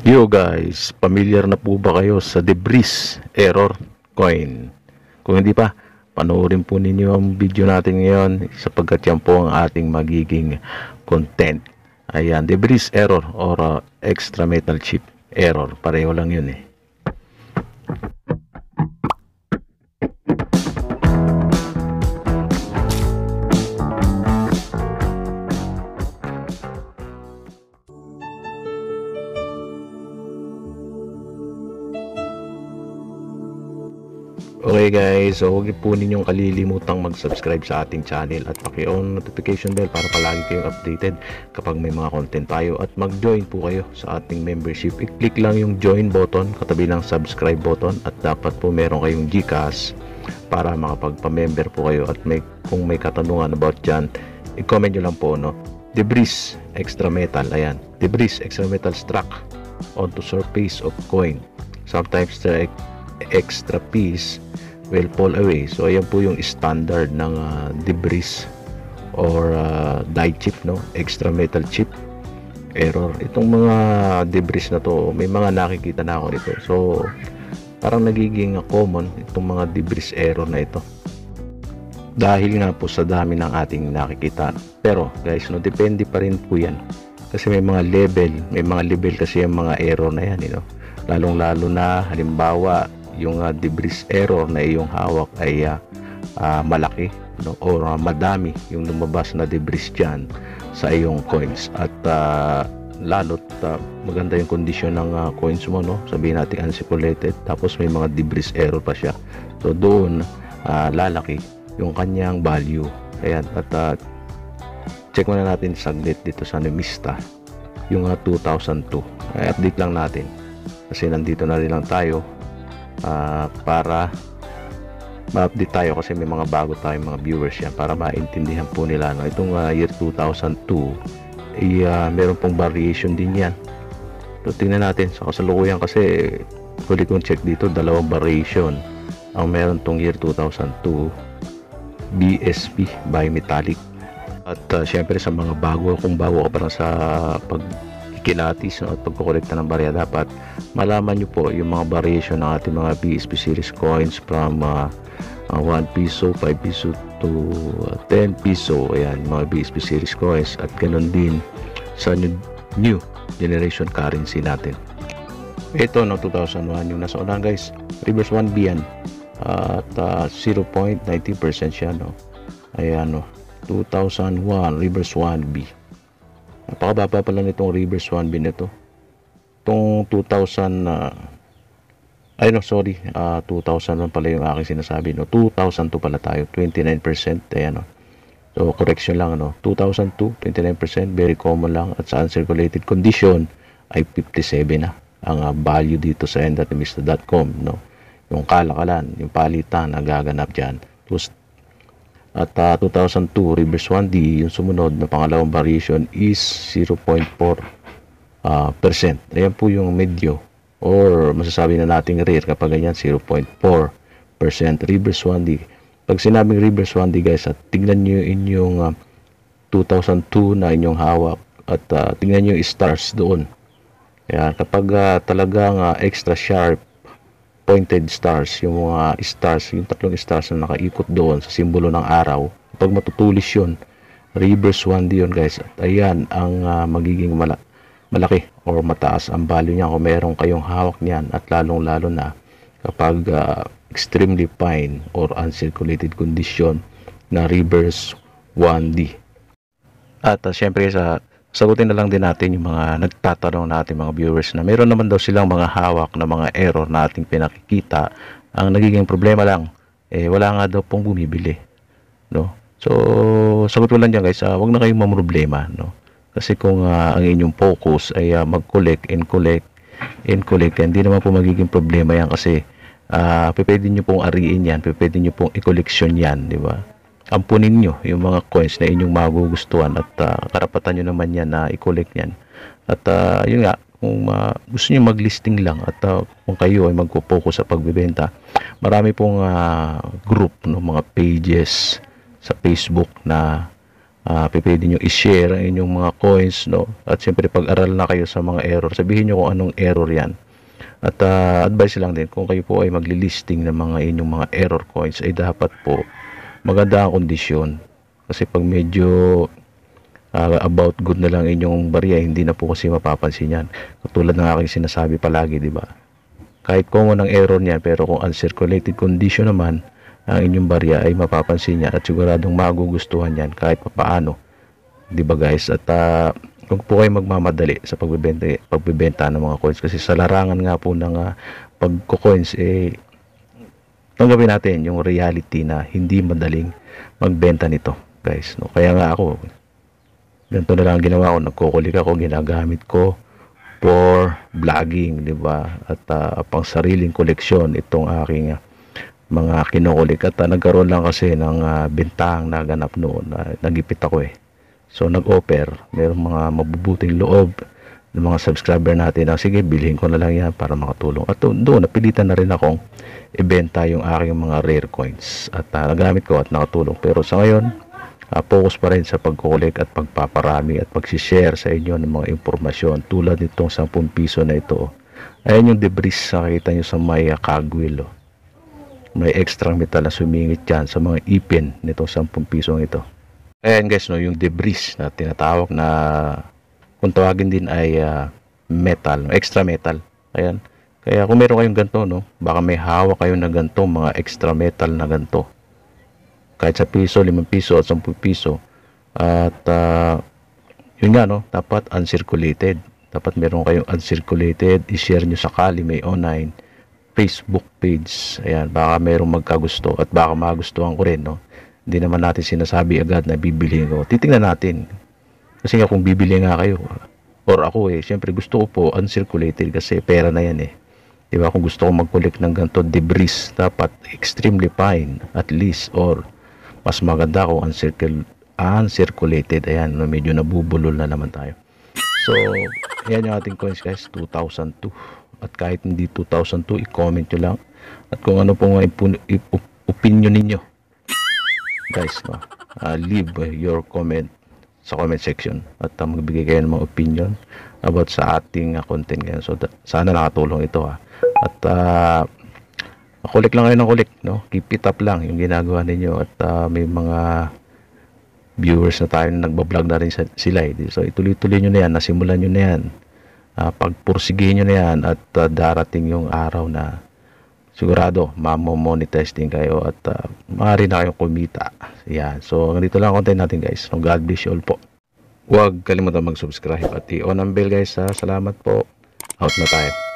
Yo guys, familiar na po ba kayo sa debris error coin? Kung hindi pa, panoorin po ninyo ang video natin ngayon sapagkat yan po ang ating magiging content. Ayan, debris error or uh, extra metal chip error. Pareho lang yun eh. Okay guys, so huwag po ninyong kalilimutang mag-subscribe sa ating channel at paki-on notification bell para palagi kayong updated kapag may mga content tayo at mag-join po kayo sa ating membership. I-click lang yung join button katabi ng subscribe button at dapat po meron kayong GCash para makapagpa-member po kayo at may, kung may katanungan about dyan, i-comment nyo lang po no. Debris extra metal, ayan. Debris extra metal struck onto surface of coin. Sometimes the extra piece will fall away. So ayan po yung standard ng uh, debris or uh, die chip no, extra metal chip error. Itong mga debris na to, may mga nakikita na ako nito. So parang nagiging common itong mga debris error na ito. Dahil nga po sa dami ng ating nakikita. Pero guys, no, depende pa rin po yan. Kasi may mga level, may mga level kasi yung mga error na yan, you know. Lalong-lalo na halimbawa yung uh, debris error na iyong hawak ay uh, uh, malaki no? or uh, madami yung lumabas na debris dyan sa iyong coins. At uh, lalo't uh, maganda yung kondisyon ng uh, coins mo no? Sabihin natin uncirculated tapos may mga debris error pa siya. So doon uh, lalaki yung kanyang value. Ayan at uh, check muna natin saglit dito sa Nemista yung uh, 2002 ay update lang natin. Kasi nandito na rin lang tayo uh, para ma-update tayo kasi may mga bago tayong mga viewers yan para maintindihan po nila no? itong uh, year 2002 ay uh, meron pong variation din yan so tingnan natin sa kasalukuyan kasi huli kong check dito dalawang variation ang meron tong year 2002 BSP bimetallic at uh, syempre sa mga bago kung bago ka pa sa pag kilatis no, at pagkukolekta ng barya dapat malaman nyo po yung mga variation ng ating mga BSP series coins from uh, uh, 1 peso, 5 peso to uh, 10 peso ayan mga BSP series coins. At ganun din sa new, new generation currency natin. Ito no 2001 yung nasa unahan guys reverse 1B yan. At uh, 0.90% siya no. Ayan no 2001 reverse 1B napakababa pala nitong reverse 1B nito itong 2000 uh, ay no sorry uh, 2001 pala yung aking sinasabi no? 2002 pala tayo 29% ayan no? So correction lang no? 2002 29% very common lang at sa uncirculated condition ay 57 na ang uh, value dito sa end.mista.com no? Yung kalakalan yung palitan na gaganap dyan at uh, 2002 reverse 1D yung sumunod na pangalawang variation is 0.4 uh, percent. Ayan po yung medyo or masasabi na nating rare kapag ganyan 0.4 percent reverse 1D pag sinabing reverse 1D guys at tingnan nyo inyong uh, 2002 na inyong hawak at uh, tingnan nyo yung stars doon. Kaya kapag uh, talagang uh, extra sharp pointed stars, yung mga stars, yung tatlong stars na nakaikot doon sa simbolo ng araw. Pag matutulis yun, reverse 1D yun guys. At ayan ang uh, magiging mala malaki or mataas ang value niya kung meron kayong hawak niyan at lalong lalo na kapag uh, extremely fine or uncirculated condition na reverse 1D. At uh, syempre sa sagutin na lang din natin yung mga nagtatanong natin mga viewers na meron naman daw silang mga hawak na mga error na ating pinakikita. Ang nagiging problema lang eh wala nga daw pong bumibili no? So sagot ko lang dyan guys uh, wag na kayong mamroblema no? Kasi kung uh, ang inyong focus ay uh, mag-collect and collect and collect hindi naman po magiging problema yan kasi uh, pwede nyo pong ariin yan pwede nyo pong i-collection yan di ba ampunin nyo yung mga coins na inyong magugustuhan at uh, karapatan nyo naman yan na i-collect yan. At uh, yun nga kung uh, gusto nyo mag-listing lang at uh, kung kayo ay magpo-focus sa pagbebenta marami pong uh, group no mga pages sa Facebook na uh, pwede nyo i-share ang inyong mga coins no? At siyempre pag-aral na kayo sa mga error sabihin nyo kung anong error yan. At uh, advice lang din kung kayo po ay magli-listing ng mga inyong mga error coins ay dapat po maganda ang kondisyon kasi pag medyo uh, about good na lang inyong barya hindi na po kasi mapapansin yan katulad ng aking sinasabi palagi di ba kahit common ang error niyan pero kung uncirculated condition naman ang inyong barya ay mapapansin niya at siguradong magugustuhan yan kahit papaano. Di ba guys? At uh, kung po kayo magmamadali sa pagbebenta, pagbebenta ng mga coins kasi sa larangan nga po ng uh, pagko-coins eh tanggapin natin yung reality na hindi madaling magbenta nito guys no? Kaya nga ako ganito na lang ginawa ko. Nagkukulik ako ginagamit ko for vlogging di ba? At uh, pang sariling koleksyon itong aking uh, mga kinukulik. At uh, nagkaroon lang kasi ng uh, bintang naganap noon uh, nagipit ako eh. So nag-offer mayroong mga mabubuting loob ng mga subscriber natin. Na sige bilhin ko na lang yan para makatulong. At doon napilitan na rin akong ibenta yung aking mga rare coins. At uh, nagamit ko at nakatulong. Pero sa ngayon uh, focus pa rin sa pagkukulik at pagpaparami at pagsishare sa inyo ng mga impormasyon tulad nitong 10 piso na ito. Ayan yung debris nakita nyo sa may uh, kagwil oh. May extra metal na sumingit dyan sa mga ipin nitong 10 pisong ito. Ayan guys, no, yung debris na tinatawag na kung tawagin din ay uh, metal, extra metal. Ayan. Kaya kung meron kayong ganito, no, baka may hawak kayo na ganito, mga extra metal na ganito. Kahit sa piso, 5 piso at 10 piso. At uh, yun nga, no, dapat uncirculated. Dapat meron kayong uncirculated, i-share nyo sa Kali, may online Facebook page. Ayan, baka mayroong magkagusto at baka magustuhan ko rin, no? Hindi naman natin sinasabi agad na bibili ko. Titingnan natin. Kasi nga kung bibili nga kayo, or ako eh, syempre gusto ko po uncirculated kasi pera na yan eh. Di ba? Kung gusto ko mag-collect ng ganito debris, dapat extremely fine at least or mas maganda kung uncircul uncirculated. Ayan, medyo nabubulol na naman tayo. So, yan yung ating coins guys, 2002 at kahit hindi 2002 i-comment nyo lang at kung ano po nga opinion ninyo guys no? uh, leave your comment sa comment section at uh, magbigay kayo ng mga opinion about sa ating uh, content ngayon so sana nakatulong ito ha at uh, kulik lang kayo ng kulik no? keep it up lang yung ginagawa ninyo at uh, may mga viewers na tayo na nagbablog na rin sila eh. so ituloy-tuloy nyo na yan nasimulan nyo na yan uh, pagpursigihin nyo na yan at uh, darating yung araw na sigurado mamo-monetize din kayo at uh, maaari na kayong kumita. Yan. So ganito lang content natin guys. So God bless you all po. Huwag kalimutan mag-subscribe at i-on ang bell guys ha. salamat po. Out na tayo